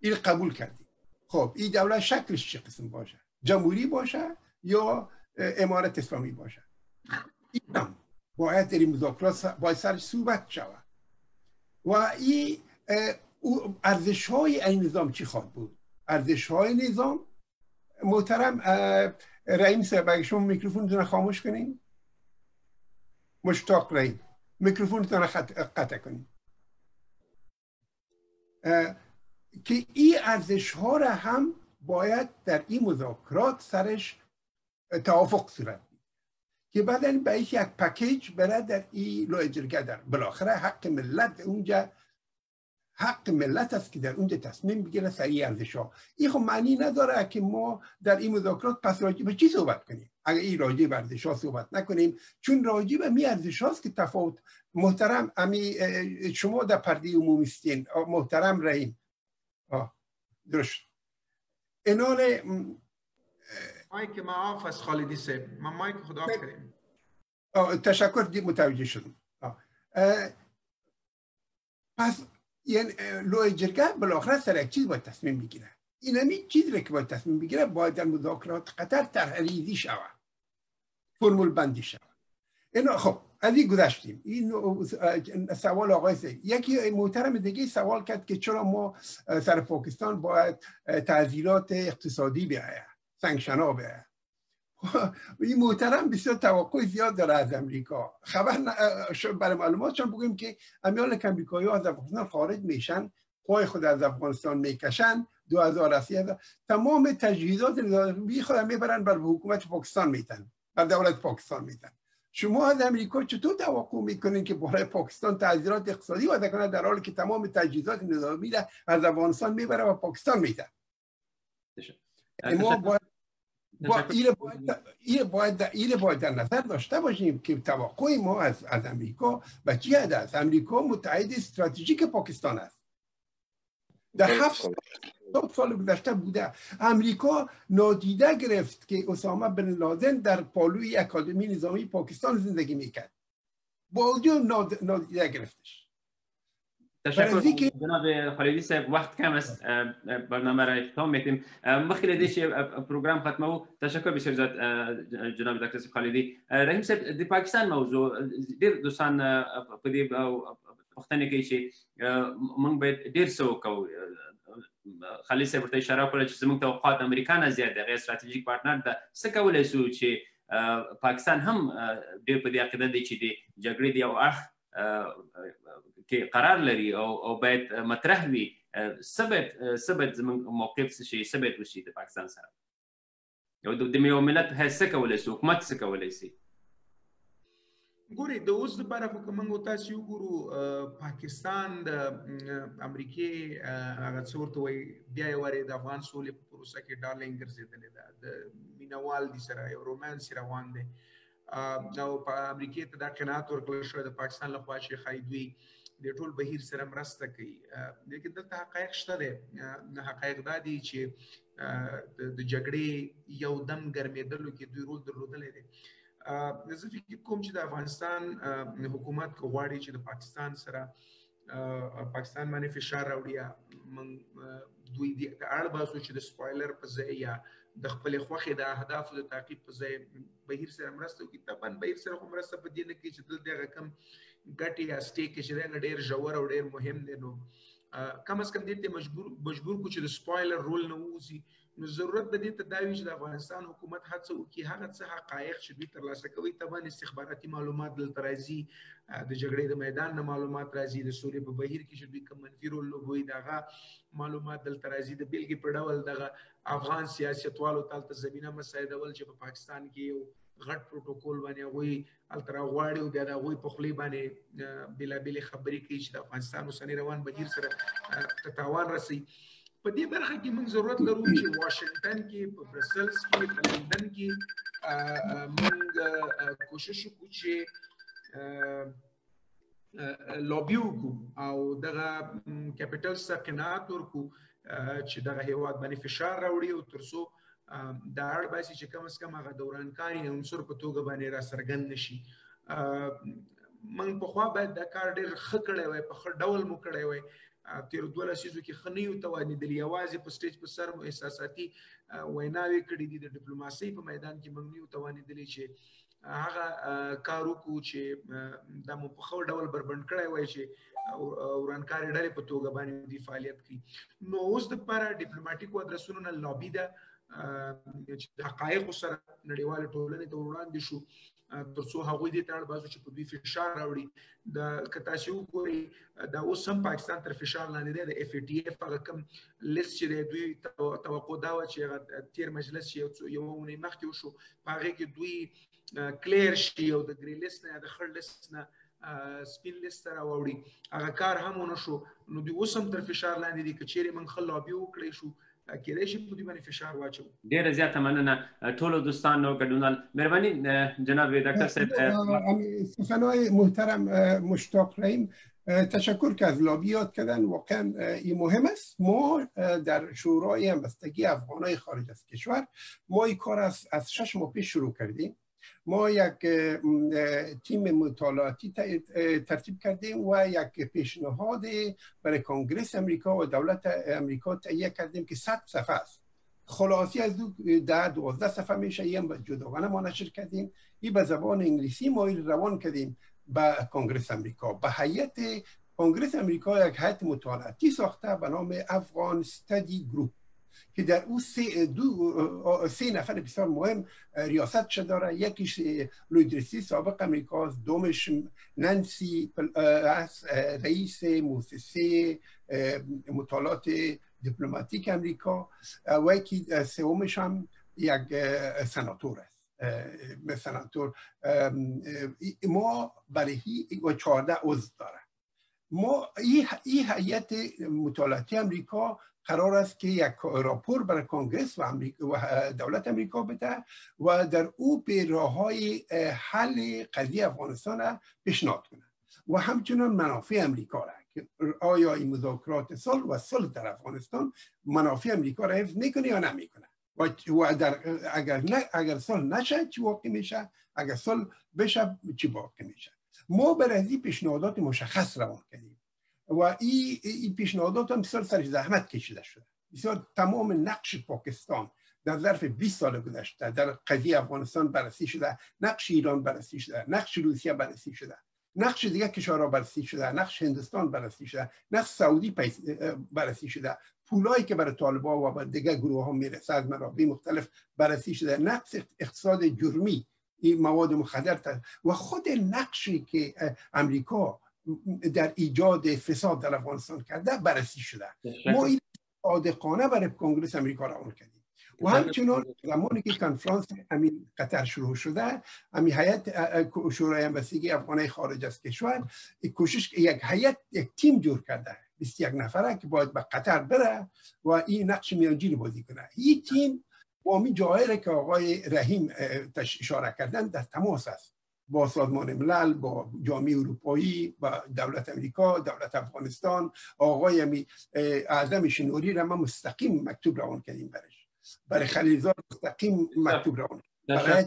این قبول کردیم. خب این دولت شکلش چه قسم باشه؟ جمهوری باشه یا امارت اسلامی باشه؟ این باید در این مذاکرات باید سرش صحبت شود. و این ارزش های این نظام چی خواهد بود؟ ارزش های نظام محترم رئیم صاحب اگه شما میکروفون خاموش کنین. مشتاق میکروفون قطع کنین که این ارزش ها را هم باید در این مذاکرات سرش توافق صورت که بعدا به یک پکیج بره در این لو در بالاخره حق ملت اونجا حق ملت است که در اونجا تصمیم بگیره سریع ارزش ها. این خب معنی نداره که ما در این مذاکرات پس راجع به چی صحبت کنیم؟ اگر این راجع به ارزش ها صحبت نکنیم چون راجع به می ارزش هاست که تفاوت. محترم امی شما در پرده عمومی استین محترم رحیم درست انال مایک ما آف از خالدی سه من مایک خدا کریم. تشکر دی متوجه شدم. پس یعنی لوی جرگه بالاخره سر یک چیز باید تصمیم بگیره. این همی چیزی که باید تصمیم بگیره باید در مذاکرات قطر تحریزی شود. فرمول بندی شود. اینا خب از این گذشتیم. این سوال آقای سید یکی محترم دیگه سوال کرد که چرا ما سر پاکستان باید تعذیرات اقتصادی بیاید سنگشنا بیاید. این محترم بسیار توقع زیاد داره از امریکا. خبر برای معلومات چون بگیم که امیال امریکایی از افغانستان خارج میشن پای خود از افغانستان می‌کشن 2030 تمام تجهیزات بی خود می‌برن بر حکومت پاکستان میتن بر دولت پاکستان میتن. شما از امریکا چطور توقع می‌کنین که برای پاکستان تعذیرات اقتصادی وعده کنه در حالی که تمام تجهیزات نظامی از افغانستان می‌بره و پاکستان میده ما باید با ایره باید, باید, در نظر داشته باشیم که توقع ما از, از امریکا و چی است امریکا متحد استراتژیک پاکستان است. در هفت سال گذشته بوده. امریکا نادیده گرفت که اسامه بن لادن در پالوی اکادمی نظامی پاکستان زندگی می‌کرد. با نادیده گرفتش. تشکر جناب خالدی صاحب وقت کم است برنامه را اختتام میتیم مخکې له دې چې پروګرام ختمو تشکر بسیار زیات جناب ډاکټر صاحب خالدي رحیم صاحب د پاکستان موضوع ډیر دوستان په دې پوښتنه کوي چې موږ باید ډیر څه وکړو خالد صاحب ورته اشاره وکړه چې زموږ توقعات امریکا نه زیات دي غیر استراتیژیک پارتنر ده. څه کولای شو چې پاکستان هم ډیر په دې عقیده دی چې د جګړې دی او اخ کې قرار لري او او باید مطرح وي ثبت ثبت زموږ موقف څه شي ثبت وشي د پاکستان سره؟ یو د یو ملت هڅه کولای شي حکومت څه کولای شي ګوري د اوس لپاره خو کومه تاسو وګورو پاکستان د امریکای هغه څورته وي بیا یې وری د افغان سولې پروسه کې ډارلینګ ګرځیدل ده د مینوال دي سره یو رومانس روان دي نو په امریکای ته د قناعت ورکړل شو د پاکستان لخوا چې خایدوی د ټول بهیر سره مرسته کوي. لیکن دلته حقایق شته دي حقایق دا دي چې د جګړې یو دم ګرمېدلو کې دوی رول درلودل دي زه فکر کوم چې د افغانستان حکومت غواړي چې د پاکستان سره پاکستان باندې فشار راوړي من دوی د اړ باسو چې د سپویلر په ځای یا د خپل خوخه د اهداف د تعقیب په ځای بهیر سره مرسته کوي طبعا بهیر سره مرسته په دې نه کې چې دلته رقم ګټي یا stake چې ډېر ژور او ډېر مهم دی نو کم از کم دې ته مجبور مجبور کو چې د سپویلر رول نه وځي نو ضرورت د دې ته دا وی چې د افغانستان حکومت هڅه وکړي هغه څه حقایق چې دوی ترلاسه کوي تبان استخباراتي معلومات دلته راځي د جګړې د میدان نه معلومات راځي د سولې په بهیر کې چې دوی کوم منفي رول لوبوي دغه معلومات دلته راځي. د بیلګې په ډول دغه افغان سیاستوالو تلته زمينه مسایدول چې په پاکستان کې یو غټ پروتوکول باندې غوي الترا غواړي بیا د غوي په خلی باندې بلا بلا خبرې کوي چې د افغانستان اوسنی روان بهیر سره تتاوان رسي په دې برخه کې موږ ضرورت لرو چې واشنگټن کې په برسلز کې په لندن کې موږ کوشش وکړو چې لوبي وکړو او دغه کیپټل سره قناعت ورکړو چې دغه هیواد باندې فشار راوړي او ترڅو دا اړ باسي چې کم از کم هغه دوران کاری عنصر په توګه باندې را سرګند نشي من په خوا باید دا کار ډېر خکړې وای په خړ ډول مو کړې وای. تیر دوه لسیزو کې خنی او توانیدل یوازې په سټیج په سر مو احساساتي ویناوي کړې دي د ډیپلوماسي په میدان کې موږ نیو توانیدل چې هغه کارو کو چې د مو په خو ډول بربند کړی وای چې ورانکاري ډلې په توګه باندې دی فعالیت کوي نو اوس د لپاره ډیپلوماټیک ادرسونو نه لابي ده چې حقایق سره نړیواله ټولنې ته وړاندې شو ترڅو هغه دې تړ بازو چې په دوی فشار راوړي. د کتا چې وګوري دا اوس هم پاکستان تر فشار لاندې دی د اف ټي اف هغه کم لیست چې دوی توقع دا و چې تیر مجلس یو یو نه مخکې وشو هغه کې دوی کلیر شي او د ګری لیست نه د خړ لیست نه سپین لیست را وړي هغه کار هم ونشو نو دوی اوس هم تر فشار لاندې دي کچېره من خلابي وکړي شو کېدای شي په دې باندې فشار واچو ډیره زیاته مننه ټول دوستانو ګډونال مهرباني جناب دکتر صاحب سخنهای محترم مشتاق رحیم تشکر که از لابیات کردن واقعا این مهم است ما در شورای همبستگی افغانای خارج از کشور ما این کار از, از شش ماه پیش شروع کردیم ما یک تیم مطالعاتی ترتیب کردیم و یک پیشنهاد برای کنگرس امریکا و دولت امریکا تهیه کردیم که 100 صفحه است. خلاصی از دو ده دوازده صفحه میشه. این جداگانه ما نشر کردیم. این به زبان انگلیسی ما روان کردیم به کنگرس امریکا. به هیئت کنگرس امریکا یک هیئت مطالعاتی ساخته به نام افغان استدی گروپ. که در او سه, دو سه نفر بسیار مهم ریاست داره؟ یکیش لویدرسی سابق امریکاست دومش ننسی رئیس مؤسسه مطالعات دیپلماتیک امریکا و یکی سومش هم یک سناتور است. سناتور ما برای و چهارده عضو داره. ما این هیئت مطالعاتی امریکا قرار است که یک راپور برای کنگرس و, دولت امریکا بده و در او به راه های حل قضیه افغانستان پیشنهاد کنه. و همچنان منافع امریکا را که آیا این مذاکرات صلح و صلح در افغانستان منافع امریکا را حفظ می‌کنه یا نمی‌کنه؟ و در اگر نه اگر صلح نشه چی واقع میشه؟ اگر صلح بشه چی واقع میشه؟ ما برای این پیشنهادات مشخص روان کردیم. و این ای پیشنهادات هم بسیار سر زحمت کشیده شده. بسیار تمام نقش پاکستان در ظرف 20 سال گذشته در قضیه افغانستان بررسی شده نقش ایران بررسی شده نقش روسیه بررسی شده نقش دیگه کشورها بررسی شده نقش هندوستان بررسی شده نقش سعودی بررسی شده. پولایی که برای طالبا و برای دیگه گروه ها می‌رسه از منابع مختلف بررسی شده. نقش اقتصاد جرمی این مواد مخدر و خود نقشی که امریکا در ایجاد فساد در افغانستان کرده بررسی شده. ما این صادقانه برای کنگرس امریکا روان کردیم. و همچنان زمانی که کنفرانس امین قطر شروع شده امی هیئت شورای همبستگی افغانای خارج از کشور کوشش یک هیئت یک تیم جور کرده. 21 نفره که باید به قطر بره و این نقش میانجین بازی کنه. این تیم با می جاهره که آقای رحیم اشاره کردن در تماس است. با سازمان ملل با جامعه اروپایی با دولت امریکا دولت افغانستان آقای امی اعظم شنوری را ما مستقیم مکتوب روان کردیم برش. برای خلیلزاد مستقیم مکتوب روان. برای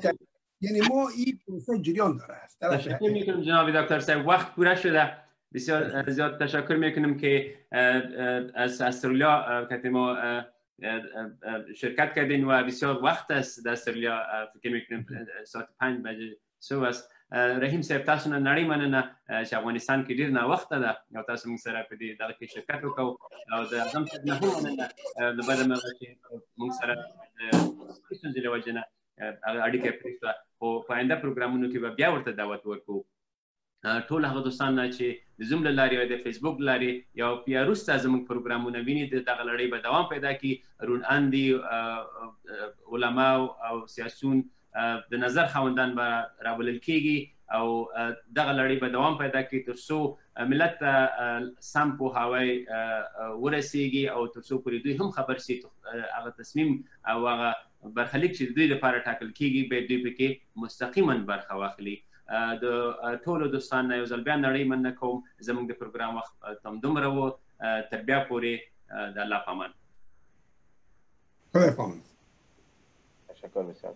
یعنی ما این پروسه جریان داره است. تشکر می‌کنم جناب دکتر صاحب وقت پوره شده. بسیار زیاد تشکر می‌کنم که از استرالیا که ما شرکت کردین و بسیار وقت است در استرالیا فکر می‌کنم ساعت پنج بجه صبح است. رحیم صاحب تاسو نه نړۍ مننه چې افغانستان کې ډیر نه وخت ده او تاسو موږ سره په دې دغه کې شرکت وکړو او د اعظم صاحب نه هم مننه د بل مغه چې موږ سره ستاسو د وجنه اړیکه پرېښه او په آینده پروګرامونو کې به بیا ورته دعوت ورکو ټول هغه دوستان چې د زوم لاري او د فیسبوک لاري یو بیا روسته زموږ پروګرامونه ویني د دغه لړۍ به دوام پیدا کی رون اندي علما او سیاسون د نظر خوندان به راولل کیږي او دغه لړۍ به دوام پیدا کوي ترڅو ملت سم په هواي ورسیږي او ترڅو پرې دوی هم خبر سي هغه تصمیم او هغه برخلیک چې دوی لپاره ټاکل کیږي به دوی پکې مستقیما برخه واخلي. د ټولو دوستانو یو ځل بیا نړۍ مننه کوم زموږ د پروګرام وخت تم دومره وو تر بیا پورې د الله پامان خدای پامان تشکر بسیار